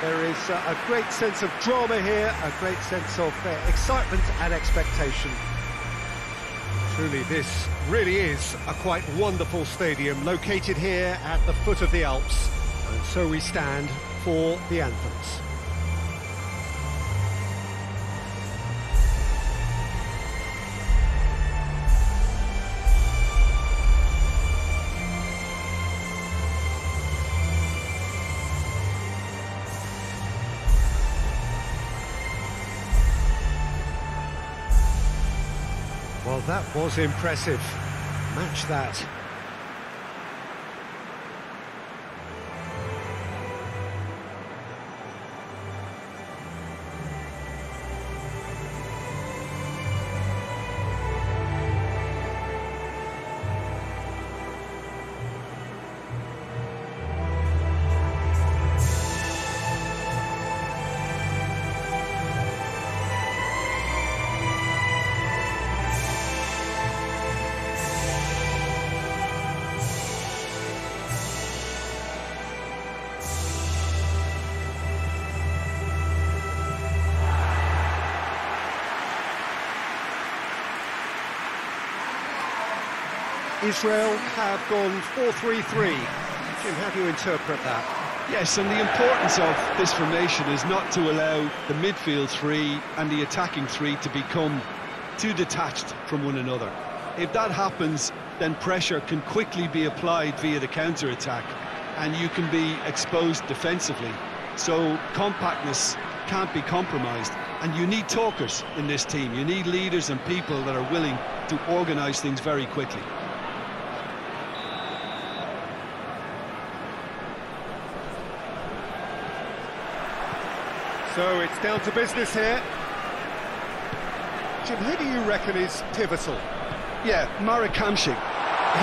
There is uh, a great sense of drama here, a great sense of uh, excitement and expectation. Truly, this really is a quite wonderful stadium located here at the foot of the Alps. And so we stand for the anthems. That was impressive. Match that. Israel have gone 4-3-3. Jim, how do you interpret that? Yes, and the importance of this formation is not to allow the midfield three and the attacking three to become too detached from one another. If that happens, then pressure can quickly be applied via the counter-attack, and you can be exposed defensively. So compactness can't be compromised, and you need talkers in this team. You need leaders and people that are willing to organise things very quickly. So it's down to business here. Jim, who do you reckon is pivotal? Yeah, Marek Hamšík.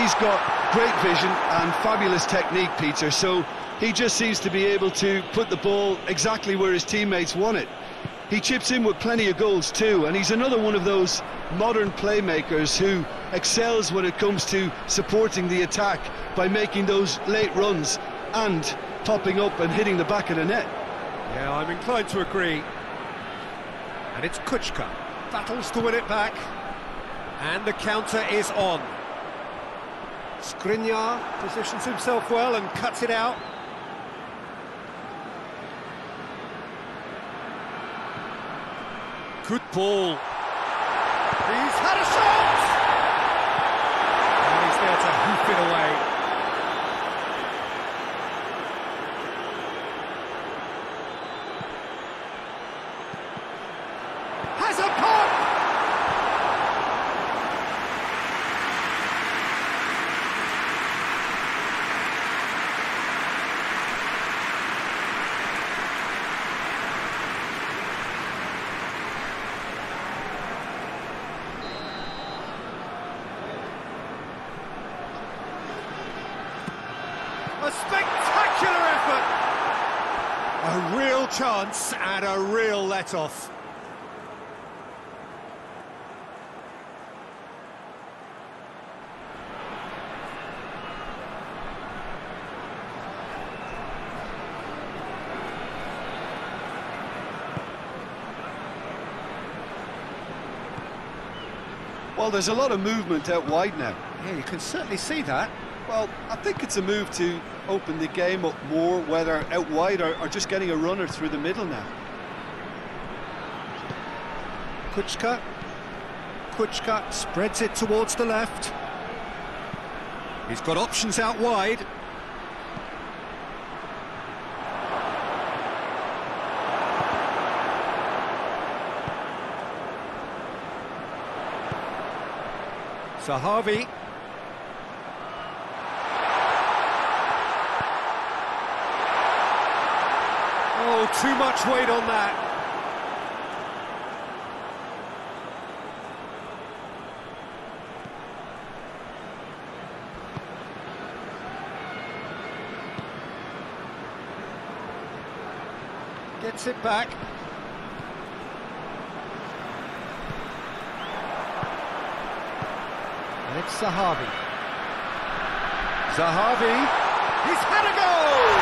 He's got great vision and fabulous technique, Peter, so he just seems to be able to put the ball exactly where his teammates want it. He chips in with plenty of goals too, and he's another one of those modern playmakers who excels when it comes to supporting the attack by making those late runs and popping up and hitting the back of the net. Yeah, I'm inclined to agree. And it's Kucka. Battles to win it back. And the counter is on. Skriniar positions himself well and cuts it out. Good ball. He's had a shot! And he's there to hoof it away. Has a pop! A spectacular effort! A real chance and a real let-off. Well, there's a lot of movement out wide now. Yeah, you can certainly see that. Well, I think it's a move to open the game up more, whether out wide or, or just getting a runner through the middle now. Kucka. Kucka spreads it towards the left. He's got options out wide. Zahavi. Oh, too much weight on that. Gets it back. And it's Zahavi. Zahavi. He's had a goal!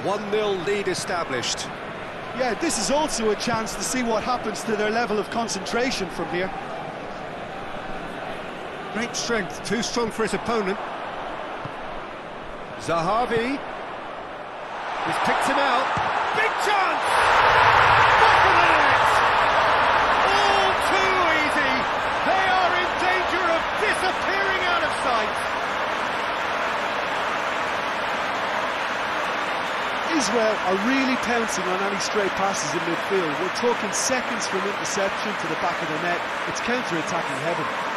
1-0 lead established. Yeah, this is also a chance to see what happens to their level of concentration from here. Great strength, too strong for his opponent. Zahavi. He's picked him out. Big chance! Back of the net! All too easy. They are in danger of disappearing out of sight. Israel are really pouncing on any stray passes in midfield. We're talking seconds from interception to the back of the net. It's counter-attacking heaven.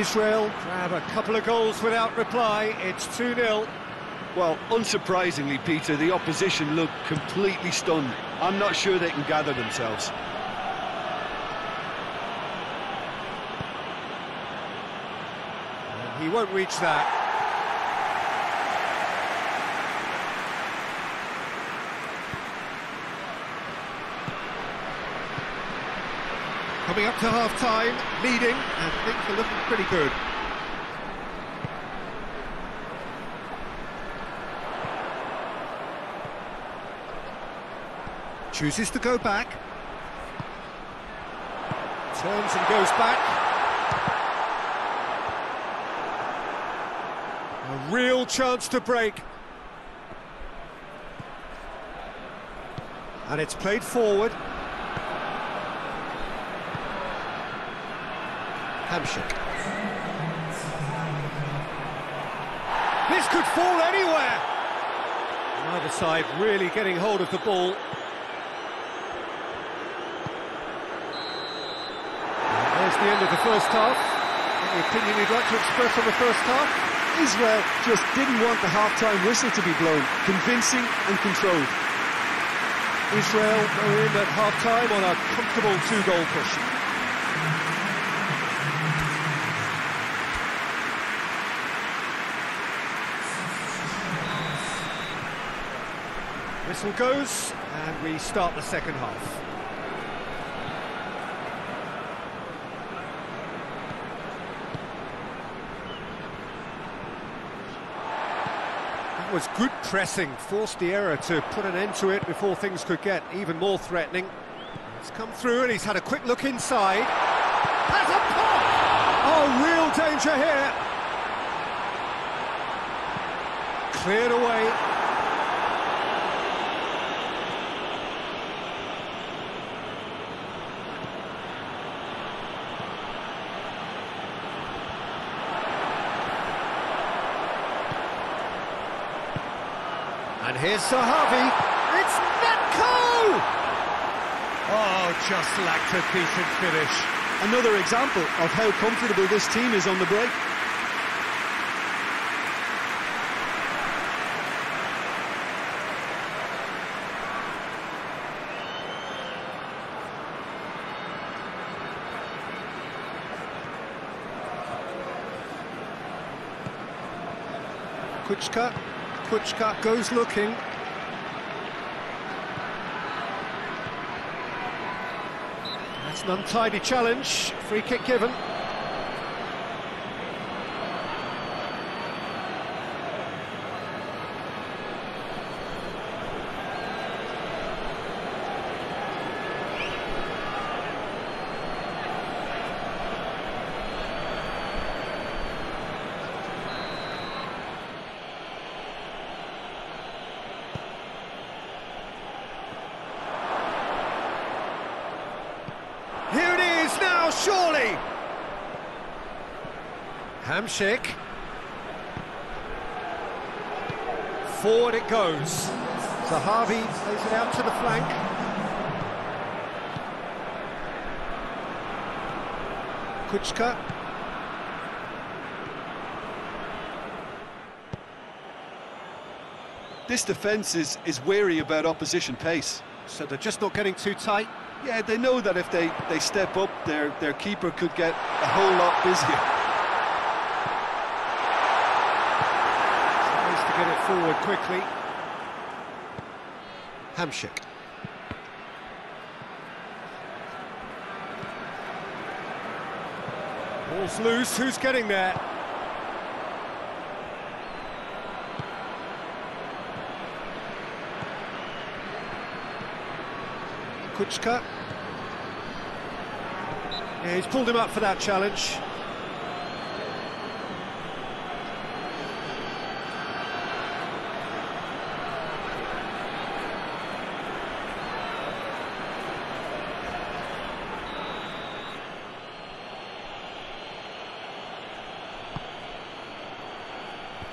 Israel grab a couple of goals without reply. It's 2-0. Well, unsurprisingly, Peter, the opposition look completely stunned. I'm not sure they can gather themselves. He won't reach that. Coming up to half-time, leading, and things are looking pretty good. Chooses to go back. Turns and goes back. A real chance to break. And it's played forward. Hamšík. This could fall anywhere. Neither side really getting hold of the ball. And there's the end of the first half. Any opinion you'd like to express on the first half? Israel just didn't want the half-time whistle to be blown. Convincing and controlled. Israel go in at half-time on a comfortable two-goal cushion. Whistle goes, and we start the second half. That was good pressing, forced the error to put an end to it before things could get even more threatening. It's come through and he's had a quick look inside. Has a pop! Oh, real danger here. Cleared away. Here's Zahavi. It's Netco. Oh, just lacked a decent finish. Another example of how comfortable this team is on the break. Kucka Kucka goes looking. That's an untidy challenge. Free kick given. Here it is now, surely. Hamšík. Forward it goes. Zahavi plays it out to the flank. Kucka. This defence is, is wary about opposition pace. So they're just not getting too tight. Yeah, they know that if they, they step up, their, their keeper could get a whole lot busier. Tries to get it forward quickly. Hamšík. Ball's loose, who's getting there? Kucka. Yeah, he's pulled him up for that challenge.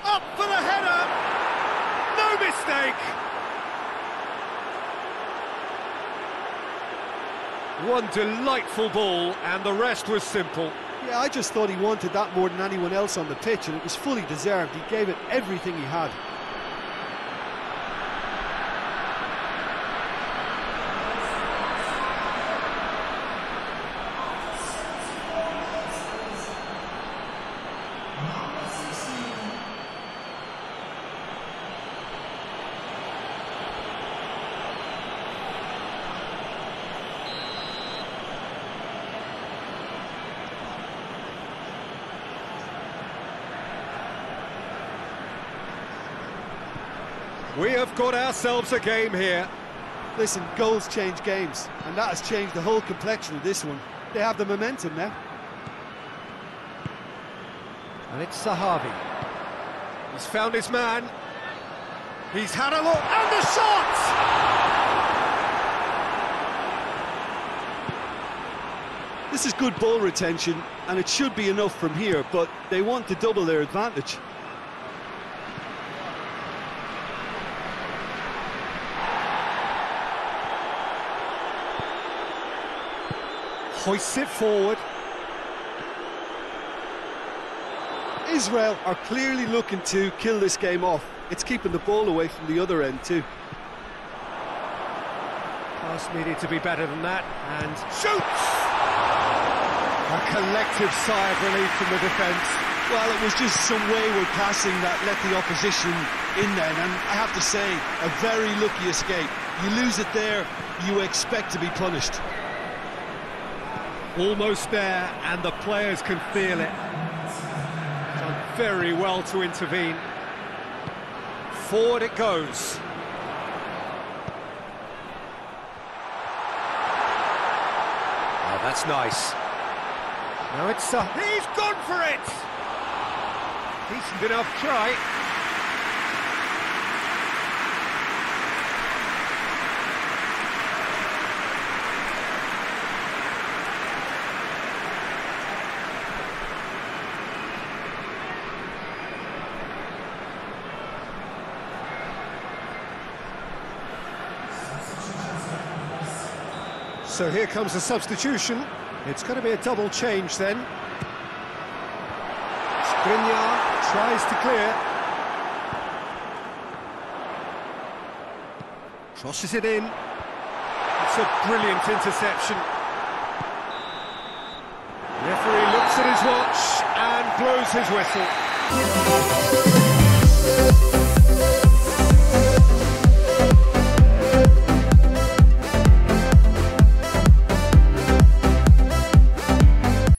Up for the header! No mistake! One delightful ball, and the rest was simple. Yeah, I just thought he wanted that more than anyone else on the pitch, and it was fully deserved. He gave it everything he had. We have got ourselves a game here. Listen, goals change games, and that has changed the whole complexion of this one. They have the momentum now. And it's Zahavi. He's found his man. He's had a look, and the shot! This is good ball retention, and it should be enough from here, but they want to double their advantage. Hoists it forward. Israel are clearly looking to kill this game off. It's keeping the ball away from the other end too. Pass needed to be better than that, and shoots! A collective sigh of relief from the defence. Well, it was just some wayward passing that let the opposition in then, and I have to say, a very lucky escape. You lose it there, you expect to be punished. Almost there, and the players can feel it. Done very well to intervene. Forward it goes. Oh, that's nice. Now it's... Uh, he's gone for it! Decent enough try. So here comes the substitution. It's going to be a double change then. Skriniar tries to clear. Crosses it in. It's a brilliant interception. Referee looks at his watch and blows his whistle.